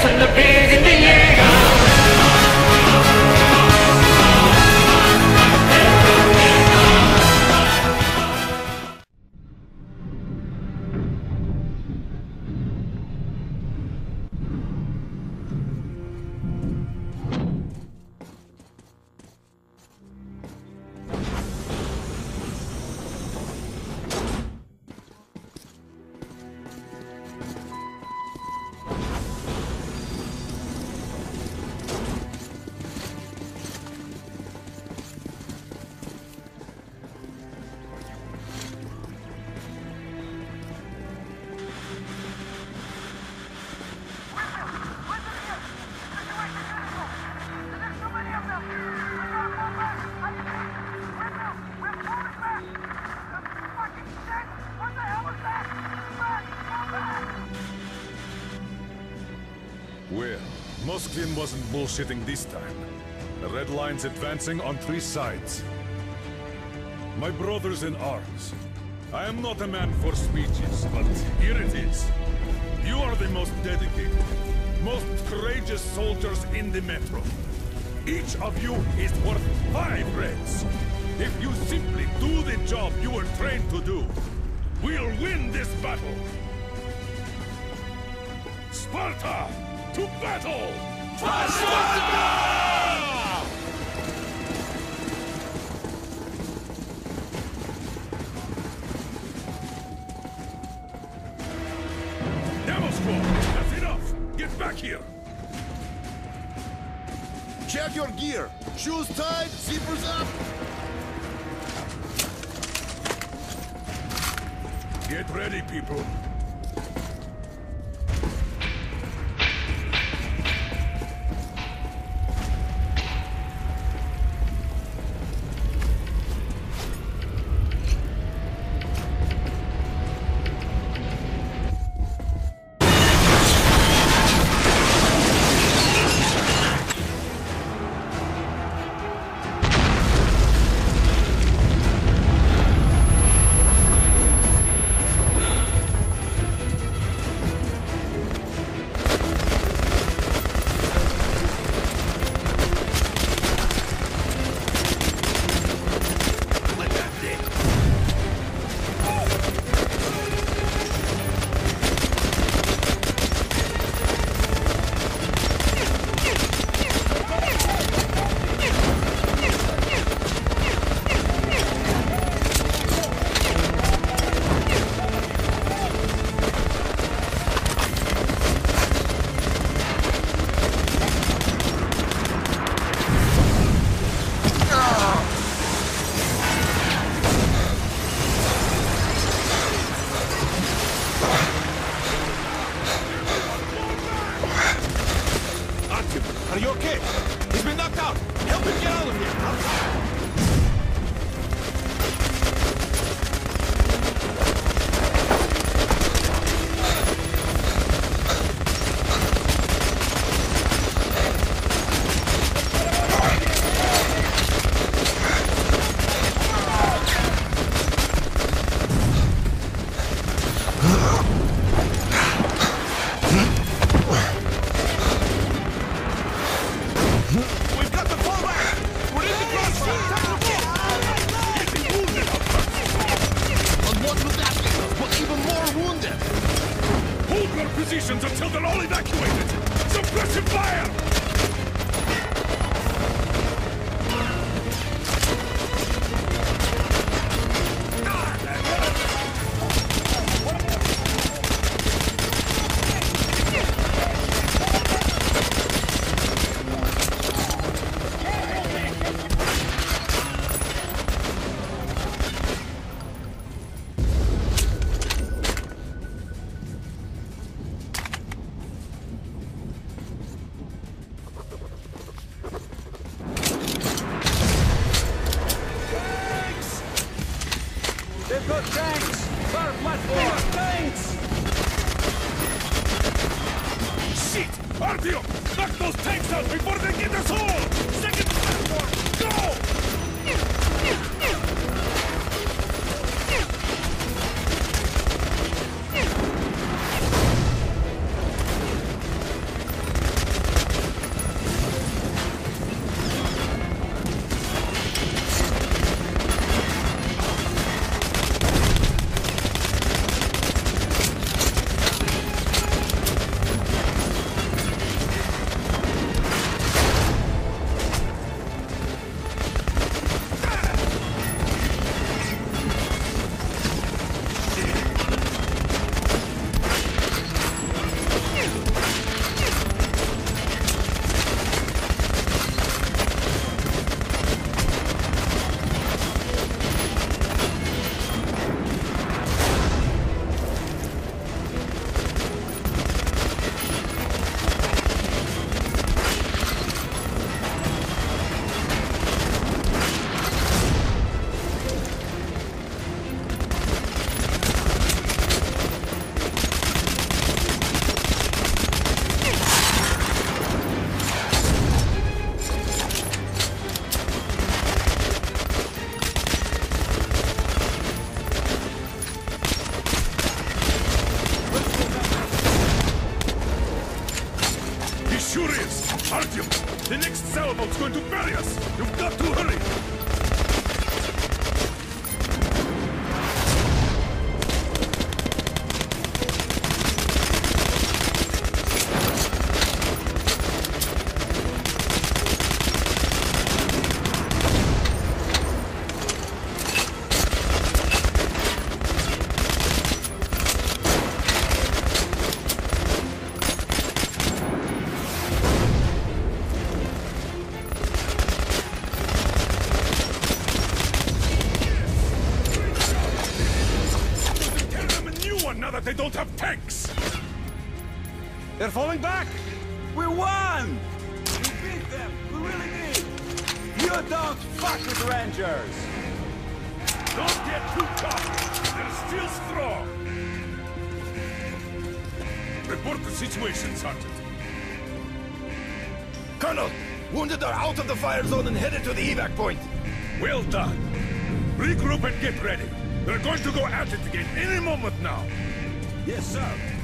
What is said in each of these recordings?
from the breeze Moskvin wasn't bullshitting this time. The Red Line's advancing on three sides. My brothers in arms, I am not a man for speeches, but here it is. You are the most dedicated, most courageous soldiers in the Metro. Each of you is worth five Reds. If you simply do the job you were trained to do, we'll win this battle! Sparta! To battle! Squad! That's enough! Get back here! Check your gear. Shoes tied, zippers up. Get ready, people. They've tanks! Fire platform! Tanks! Shit! Artyom! Knock those tanks out before they don't have tanks! They're falling back! We won! We beat them! We really did! You don't fuck with Rangers! Don't get too tough! They're still strong! Report the situation, Sergeant. Colonel, wounded are out of the fire zone and headed to the evac point. Well done. Regroup and get ready. They're going to go at it again any moment now. Yes, sir!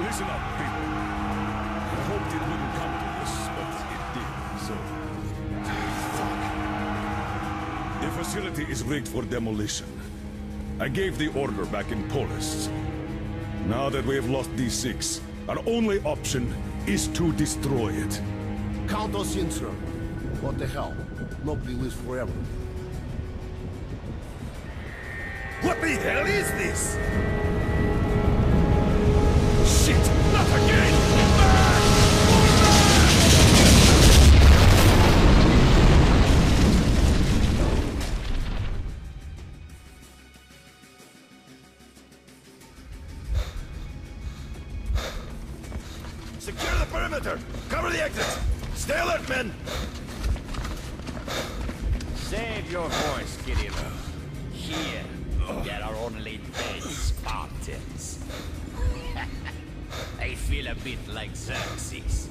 Listen up, people. I hoped it wouldn't come to this, but it did, so... Fuck. The facility is rigged for demolition. I gave the order back in Polis. Now that we have lost D6, our only option is to destroy it. Count us in, sir. What the hell? Nobody lives forever. What the hell is this? Spartans. I feel a bit like Xerxes.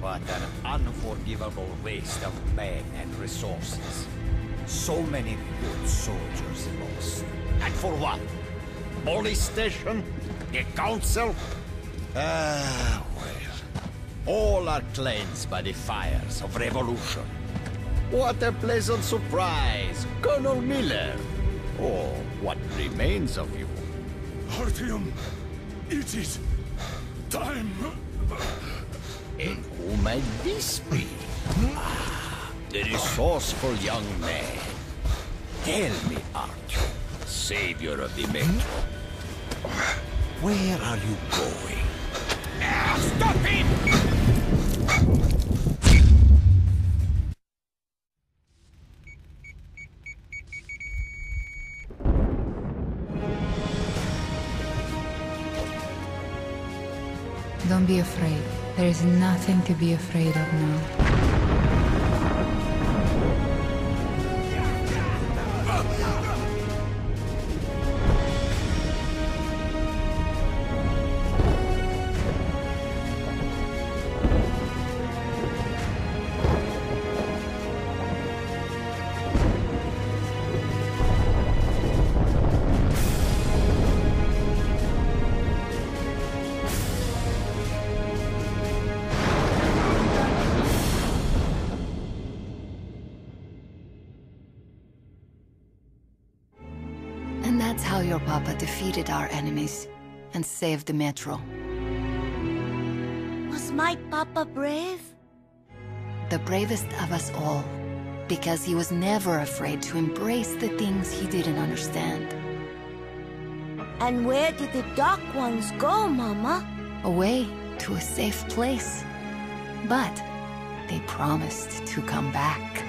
What an unforgivable waste of men and resources. So many good soldiers lost. And for what? Polis station? The council? Ah, well. All are cleansed by the fires of revolution. What a pleasant surprise, Colonel Miller. Or what remains of you. Artyom! It is... time! And who might this be? Ah, the resourceful young man. Tell me, Artyom, savior of the Metro. Where are you going? Ah, stop him! Don't be afraid. There is nothing to be afraid of now. Papa defeated our enemies and saved the Metro. Was my papa brave? The bravest of us all. Because he was never afraid to embrace the things he didn't understand. And where did the dark ones go, Mama? Away to a safe place. But they promised to come back.